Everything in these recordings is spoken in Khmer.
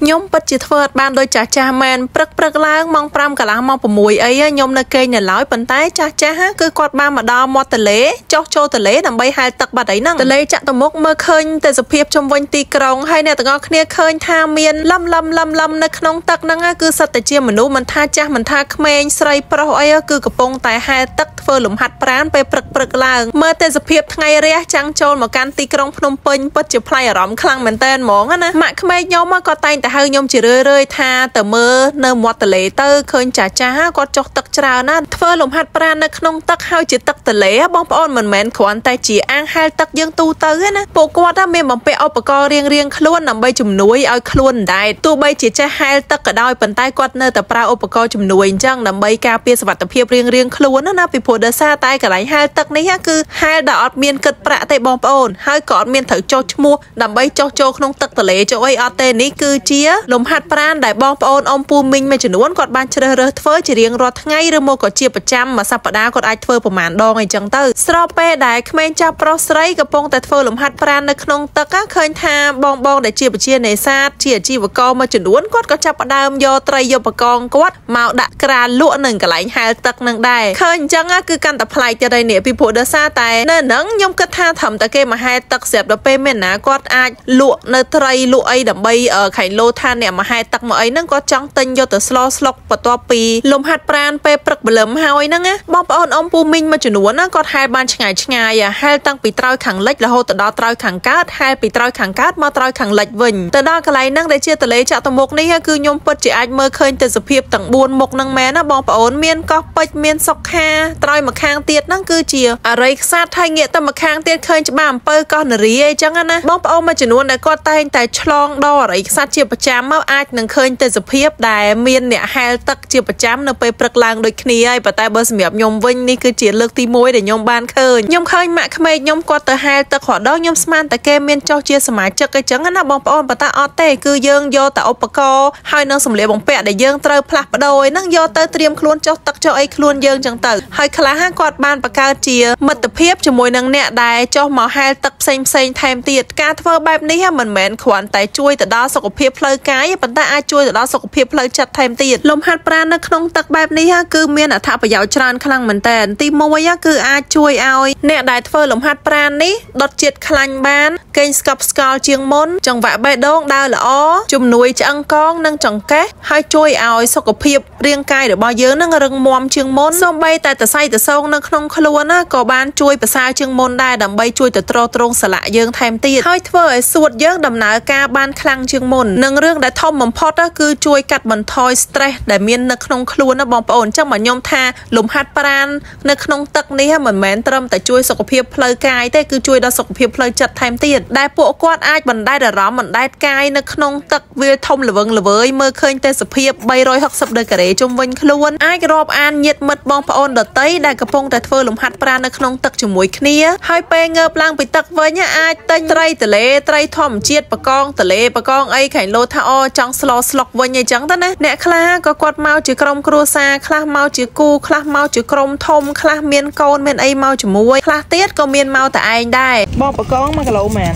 ខ្ញុំពិតជាធ្វើអត់បានដូចចាស់ចាស់មែនព្រឹកព្រឹកឡើងម៉ោង5កន្លះម៉ោង6អីខ្ញុំនៅគេងនៅឡើយប៉ុន្តែចាស់ចាស់គឺគាត់បានមកដល់មាត់ទន្លេចុះចូលទន្លេដើម្បីហែលទឹកបាត់អីហ្នឹងទន្លេចាក់ទៅមុខមើលឃើញតែសភាពជុំវិញទីក្រុងហើយអ្នកទាំងអស់គ្នាឃើញថាមានលំលំលំលំនៅក្នុងទឹកហ្នឹងគឺសិតតែជាមនុស្សមិនថាចាស់មិនថាក្មេងស្រីប្រុសអីគឺកំពុងតែហែលទឹកធ្វើលំហាត់ប្រាណពេលព្រឹកព្រឹកឡើងមើលតែសភាពថ្ងៃរះចាំងចូលមកកាន់ទីក្រុងភ្នំពេញពិតជាប្លែកអារម្មណ៍ខ្លាំងមែនតើហ្មងណាម៉ាក់ក្មេងខ្ញុំក៏តែងតែហៅខ្ញុំជារឿយរឿយថាទៅមើលនៅមាត់ទន្លេទៅឃើញចាចាគាត់ចុះទឹកច្រើនណាស់ធ្វើលំហាត់ប្រាណនៅក្នុងទឹកហើយជាទឹកទន្លេបងប្អូនមិនមែនគ្រាន់តែជាអាងហែលទឹកយើងទូទៅទេណាពួកគាត់មានបំពាក់ឧបករណ៍រៀងរៀងខ្លួនដើម្បីជំនួយឲ្យខ្លួនដែរទោះបីជាចេះហែលទឹកក៏ដោយប៉ុន្តែគាត់នៅតែប្រើឧបករណ៍ជំនួយអញ្ចឹងដើម្បីការពារសុវត្ថិភាពរៀងរៀងខ្លួនណាពីព្រោះដោយសារតែកន្លែងហែលទឹកនេះគឺហែលដល់អត់មានគិតប្រាក់ទេបងប្អូនហើយក៏អត់មានត្រូវចុះឈ្មោះដើម្បីចុះចូលក្នុងទឹកទន្លេចុះអីអត់ទេនេះគឺជាលំហាត់ប្រាណដែលបងប្អូនអ៊ំពូមីងមួយចំនួនគាត់បានជ្រើសរើសធ្វើជារៀងរាល់ថ្ងៃឬមកក៏ជាប្រចាំមួយសប្តាហ៍គាត់អាចធ្វើប្រមាណដងអីចឹងទៅស្របពេលដែលក្មេងចាស់ប្រុសស្រីកំពុងតែធ្វើលំហាត់ប្រាណនៅក្នុងទឹកឃើញថាបងបងដែលជាប្រជានេសាទជាអាជីវករមួយចំនួនគាត់ក៏ចាប់ផ្ដើមយកត្រីយកបកងគាត់មកដាក់ក្រាលលក់នៅកន្លែងហែលទឹកនឹងដែរឃើញអញ្ចឹងគឺកាន់តែប្លែកទៀតហើយនេះពីព្រោះដោយសារតែនៅហ្នឹងខ្ញុំគិតថាត្រឹមតែគេមកហែលទឹកស្រាប់ដល់ពេលមានណាគាត់អាចលក់នៅត្រីលក់អីដើម្បីខែងលោថាអ្នកមកហែទឹកមកអីហ្នឹងគាត់ចង់ទិញយកទៅស្លស្លុកបន្ទាប់ពីលំហាត់ប្រានពេលព្រឹកបលឹមហើយហ្នឹងណាបងប្អូនអ៊ំពូមីងមួយចំនួនណាគាត់ហែបានឆ្ងាយឆ្ងាយហែតាំងពីត្រើយខាងលិចរហូតទៅដល់ត្រើយខាងកើតហែពីត្រើយខាងកើតមកត្រើយខាងលិចវិញទៅដល់កន្លែងហ្នឹងដែលជាទលេចាក់ទៅមុខនេះគឺខ្ញុំពិតជាអាចមើលឃើញទៅសភាពទាំង4មុខហ្នឹងមែនណាបងប្អូនមានកោះពេជ្រមានសុខាត្រើយមកខាងទៀតហ្នឹងគឺជាអរិយខ្សាត់ហើយងាកទៅមកខាងទៀតឃើញច្បាស់អំពើកោះនារីអីចឹងណាបងប្អូនមួយចំនួនដែលគាត់តែងតែឆ្លងដល់អរិយខ្សាត់ជាប្រចាំមកអាចនឹងឃើញទៅសភាពដែលមានអ្នកហែលទឹកជាប្រចាំនៅពេលព្រឹកឡើងដូចគ្នាហើយប៉ុន្តែបើសម្រាប់ខ្ញុំវិញនេះគឺជាលើកទី1ដែលខ្ញុំបានឃើញខ្ញុំឃើញម៉ាក់ក្មេកខ្ញុំគាត់ទៅហែលទឹករដងខ្ញុំស្មានតែគេមានចុះជាសមាជិកអីចឹងណាបងប្អូនប៉ុន្តែអត់ទេគឺយើងយកតែឧបករណ៍ហើយនឹងសម្លៀកបំពាក់ដែលយើងត្រូវផ្លាស់ប្ដូរឯហ្នឹងយកទៅត្រៀមខ្លួនចុះទឹកចុះអីខ្លួនយើងចឹងទៅហើយខ្លះគាត់បានបង្កើតជាមិត្តភាពជាមួយនឹងអ្នកដែលចុះមកហែលទឹកផ្សេងផ្សេងថែមទៀតការធ្វើបែបនេះមិនមែនគ្រាន់តែជួយទៅដល់សុខភាពផ្លូវកាយប៉ុន្តែអាចជួយទៅដល់សុខភាពផ្លូវចិត្តថែមទៀតលំហាត់ប្រាណនៅក្នុងទឹកបែបនេះគឺមានអត្ថប្រយោជន៍ច្រើនខ្លាំងមែនតើទី1គឺអាចជួយឲ្យអ្នកដែលធ្វើលំហាត់ប្រាណនេះដុតជាតិខ្លាញ់បានគេងស្កប់ស្កល់ជាងមុនចង្វាក់បេះដូងដើរល្អជំនួយឆ្អឹងកងនិងចង្កេះហើយជួយឲ្យសុខភាពរាងកាយរបស់យើងនឹងរឹងមាំជាងមុនសូម្បីតែតសៃតសងនៅក្នុងខ្លួនណាក៏បានជួយប្រសើរជាងមុនដែរដើម្បីជួយទៅទ្រទ្រង់សន្លាក់យើងថែមទៀតហើយធ្វើឲ្យសួតយើងដំណើរការបានខ្លាំងជាងមុននិងរឿងដែលធំបំផុតគឺជួយកាត់បន្ថយ stress ដែលមាននៅក្នុងខ្លួនណាបងប្អូនអញ្ចឹងមកខ្ញុំថាលំហាត់ប្រាណនៅក្នុងទឹកនេះមិនមែនត្រឹមតែជួយសុខភាពផ្លូវកាយទេគឺជួយដល់សុខភាពផ្លូវចិត្តថែមទៀតដែលពួកគាត់អាចបណ្ដែតអារម្មណ៍បណ្ដែតកាយនៅក្នុងទឹកវាធំល្វឹងល្វើយមើលឃើញទេសភាព360ដឺក្រេជុំវិញខ្លួនអាចរាប់អានញាតិមិត្តបងប្អូនដតីដែលកំពុងតែធ្វើលំហាត់ប្រាណនៅក្នុងទឹកជាមួយគ្នាហើយពេលងើបឡើងពីទឹកវិញអាចទិញត្រីទលេត្រីធម្មជាតិបកងទលេបកងអីខែងលោថាអចង់ស្លោស្លុកវិញអីចឹងទៅណាអ្នកខ្លះក៏គាត់មកជាក្រុមគ្រួសារខ្លះមកជាគូខ្លះមកជាក្រុមធំខ្លះមានកូនមានអីមកជាមួយខ្លះទៀតក៏មានមកតែឯងដែរបងបកង1គីឡូមែន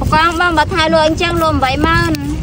បកងបងបើថៃលក់អញ្ចឹងលក់80000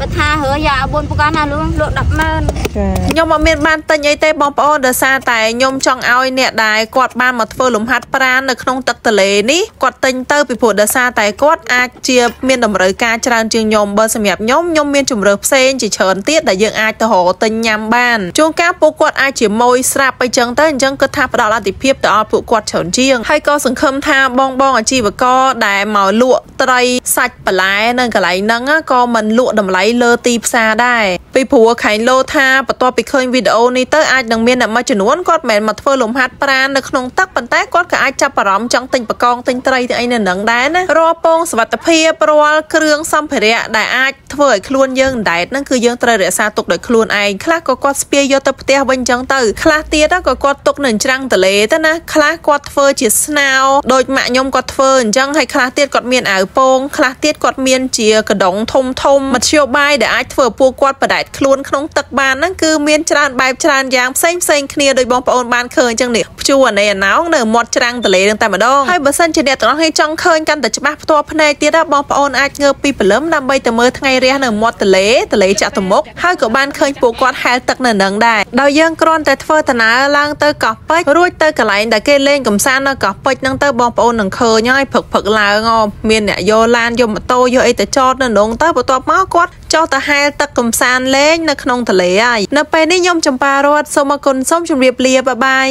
បើថារើយ៉ា4ប្រកាសណាលក់លក់100000ខ្ញុំអត់មានបានទិញអីទេបងប្អូនដោយសារតែខ្ញុំចង់ឲ្យអ្នកដែលគាត់បានមកធ្វើលំហាត់ប្រាណនៅក្នុងទឹកទន្លេនេះគាត់ទិញទៅពីព្រោះដោយសារតែគាត់អាចជាមានតម្រូវការច្រើនជាងខ្ញុំបើសម្រាប់ខ្ញុំខ្ញុំមានជំរើសផ្សេងជាច្រើនទៀតដែលយើងអាចទៅរកទិញញ៉ាំបានជួនកាលពួកគាត់អាចជាមួយស្រាប់អីចឹងទៅអញ្ចឹងគិតថាផ្ដល់អតិភិបទៅដល់ពួកគាត់ច្រើនជាងហើយក៏សង្ឃឹមថាបងបងអាជីវករដែលមកលក់ ត្រីសាច់បន្លែនៅកន្លែងហ្នឹងក៏មិនលក់តម្លៃលើទីផ្សារដែរពីព្រោះខែងលោថាបន្ទាប់ពីឃើញវីដេអូនេះទៅអាចនឹងមានអ្នកមួយចំនួនគាត់មិនមកធ្វើលំហាត់ប្រាណនៅក្នុងទឹកប៉ុន្តែគាត់ក៏អាចចាប់អារម្មណ៍ចង់ទិញបកងទិញត្រីទាំងអីនៅនឹងដែរណារាល់ពងសវត្ថភាពរាល់គ្រឿងសម្ភារៈដែលអាចធ្វើឲ្យខ្លួនយើងដែតហ្នឹងគឺយើងត្រូវរក្សាទុកដោយខ្លួនឯងខ្លះក៏គាត់ស្ពាយយកទៅផ្ទះវិញអញ្ចឹងទៅខ្លះទៀតក៏គាត់ទុកនៅច្រាំងទលេទៅណាខ្លះគាត់ធ្វើជាស្នោដូចម៉ាក់ខ្ញុំគាត់ធ្វើអញ្ចឹងហើយខ្លះទៀតគាត់មានអាវពងខ្លះទៀតគាត់មានជាកដុងធំធំមធ្យោបាយយដែលអាចធ្វើពួកគាត់បដែតខ្លួនក្នុងទឹកបានហ្នឹងគឺមានច្រើនបែបច្រើនយ៉ាងផ្សេងផ្សេងគ្នាដោយបងប្អូនបានឃើញចឹងនេះព្យួរអានេះអាណោងនៅមាត់ច្រាំងទន្លេនឹងតែម្ដងហើយបើសិនជាអ្នកទាំងអស់គ្នាចង់ឃើញកាន់តែច្បាស់ផ្ទាល់ភ្នែកទៀតបងប្អូនអាចងើបពីព្រលឹមដើម្បីទៅមើលថ្ងៃរះនៅមាត់ទន្លេទន្លេចតុមុខហើយក៏បានឃើញពួកគាត់ហែលទឹកនៅនឹងដែរដោយយើងគ្រាន់តែធ្វើដំណើរឡើងទៅកោះពេជ្ររួចទៅកន្លែងដែលគេលេងកំសាន្តនៅកោះពេជ្រហ្នឹងទៅបងប្អូននឹងឃើញហើយផឹកផឹកឡើងមានអ្នកយកឡានយកម៉ូតូយកអីទៅចតនៅនងទៅបន្ទាប់មកគាត់ចុះទៅហែលទឹកកំសាន្តលេងនៅក្នុងទន្លេហើយនៅពេលនេះខ្ញុំចម្ប៉ារតសូមអគុណសូមជម្រាបលាបាយបាយ